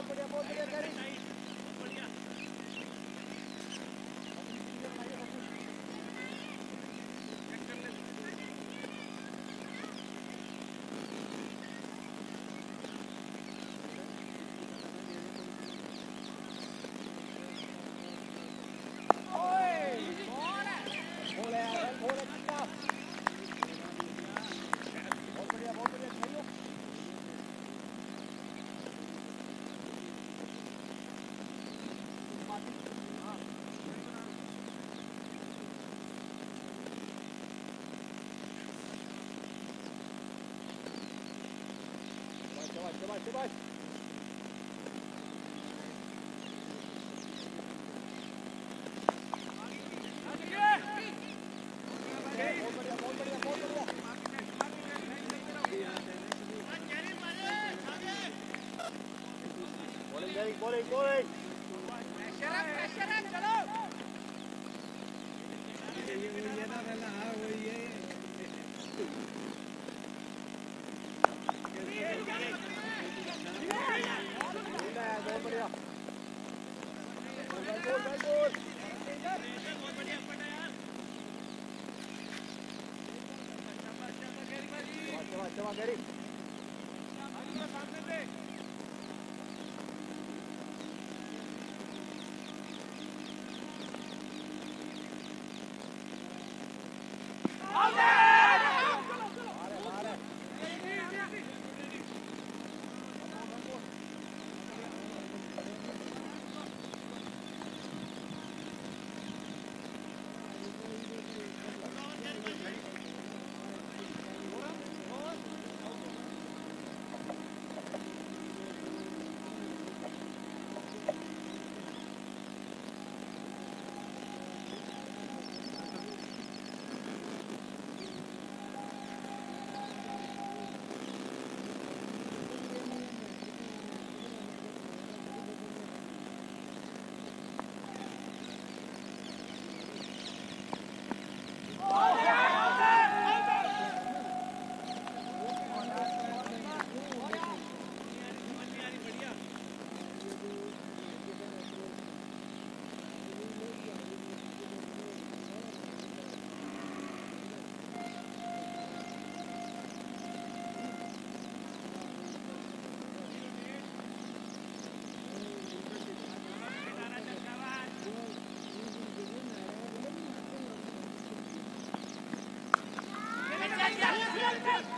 போட்டு போட்டு Bowling, bowling, bowling. बहुत बढ़िया गोल गोल गोल चला चला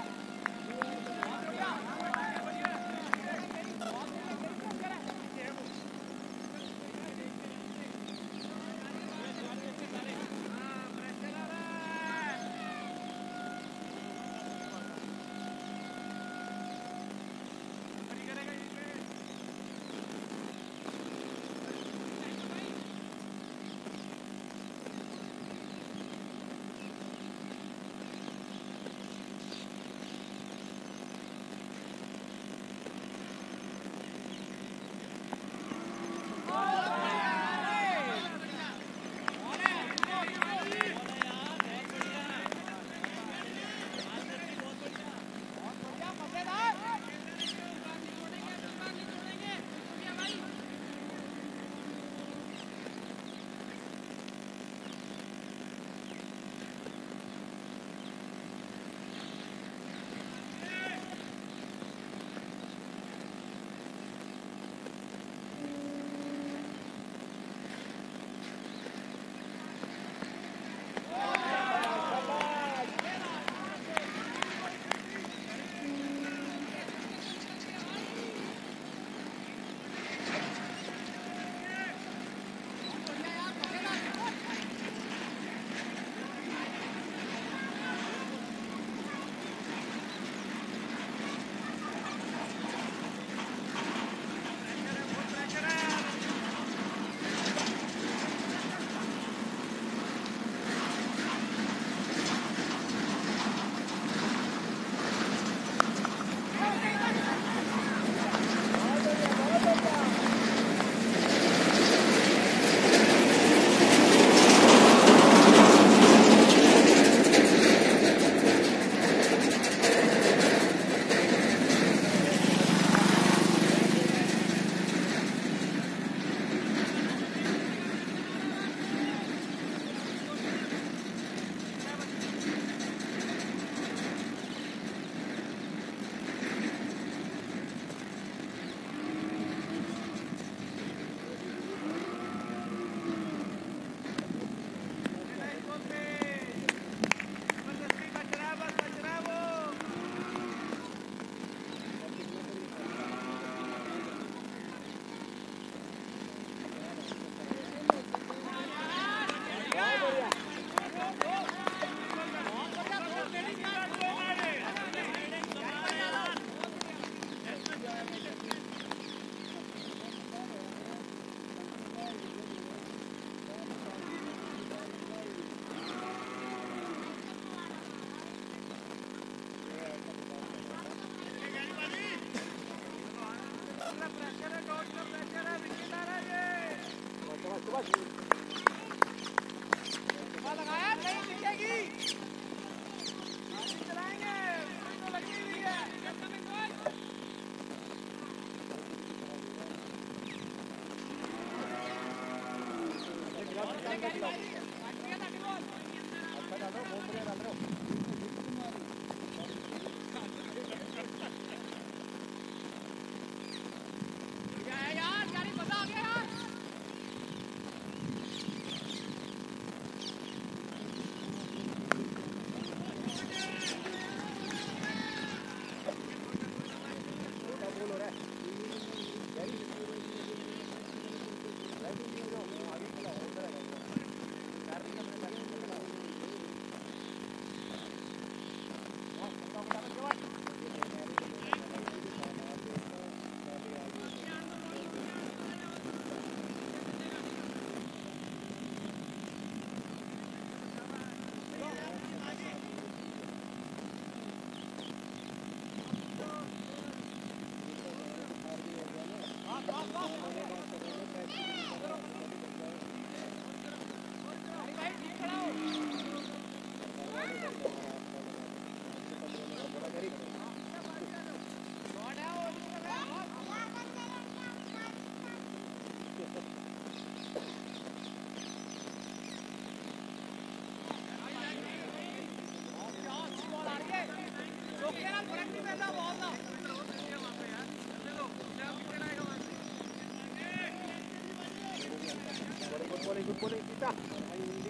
こで来た。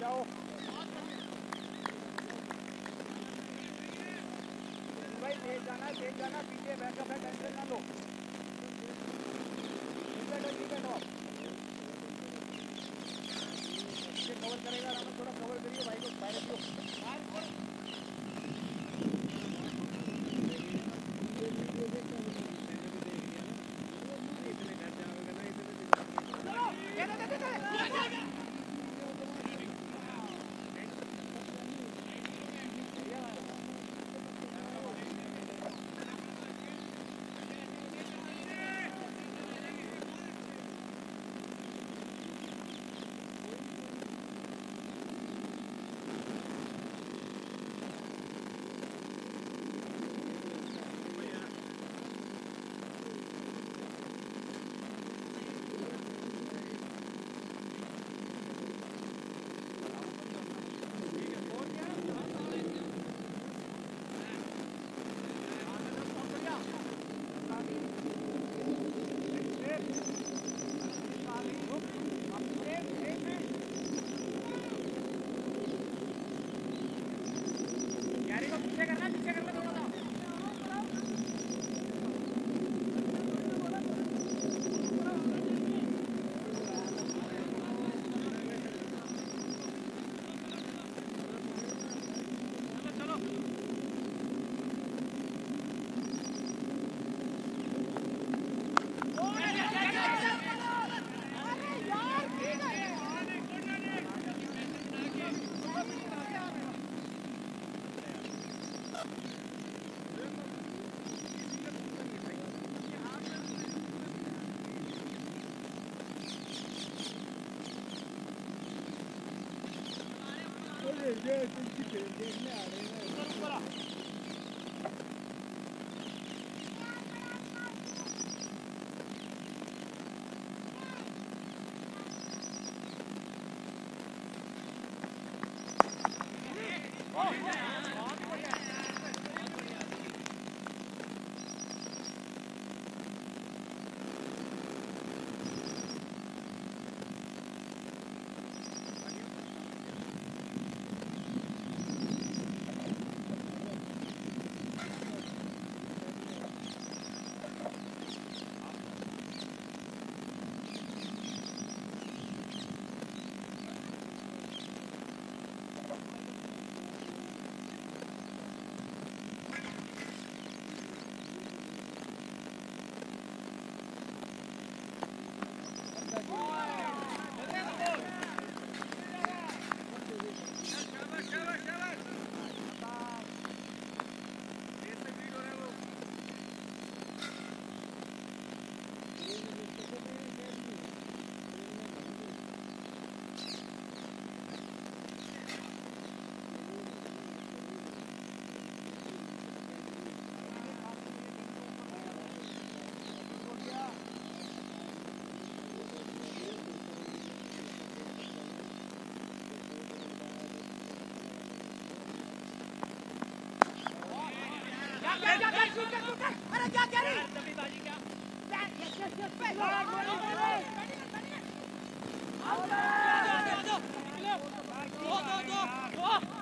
जाओ भाई पीछे बैकअप टेंशन ना लो को बाहर Yeah, I think you can get it now. दो दो दो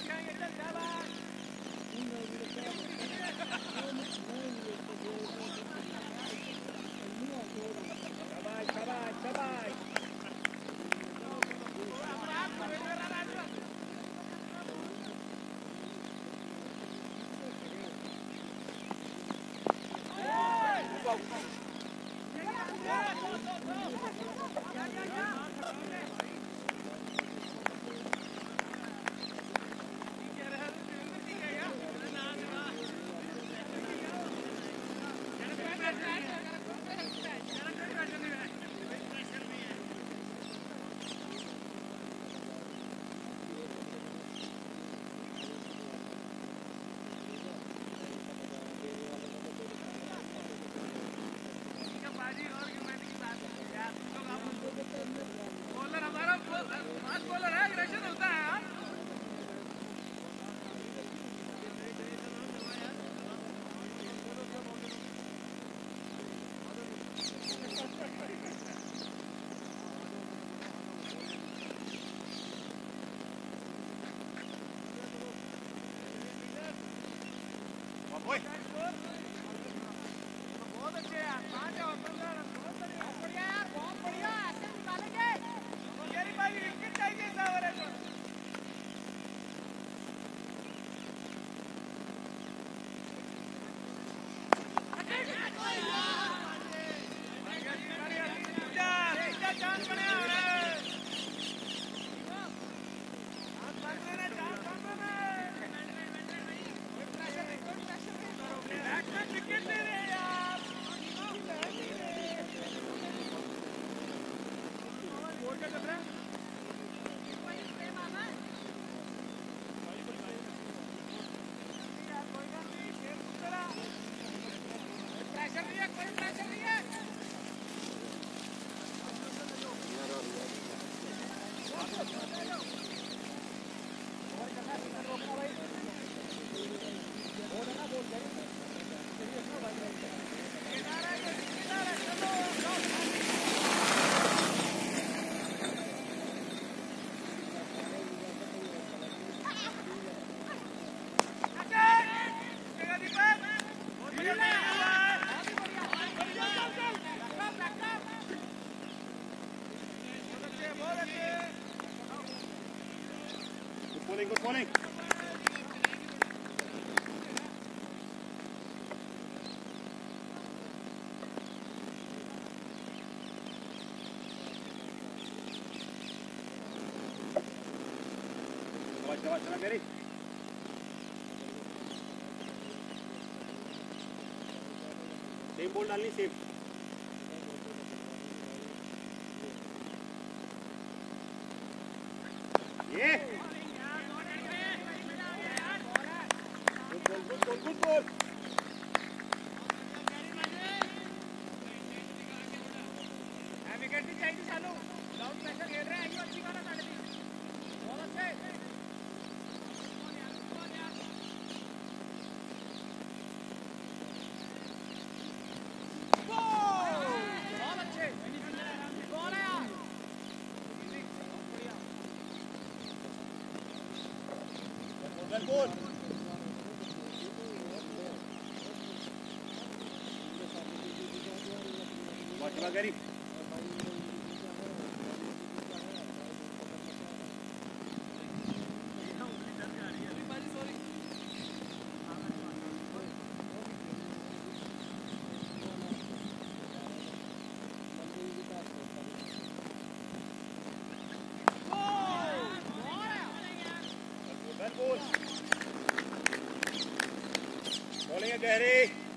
Oi. चला चला मेरी सेम बोल डालनी सेम ये good good good good good wicket भी चाहिए चालू डाउन प्रेशर खेल रहे हैं आगे अच्छी गाना डाल दी बहुत अच्छे Ваня, гори. Daddy.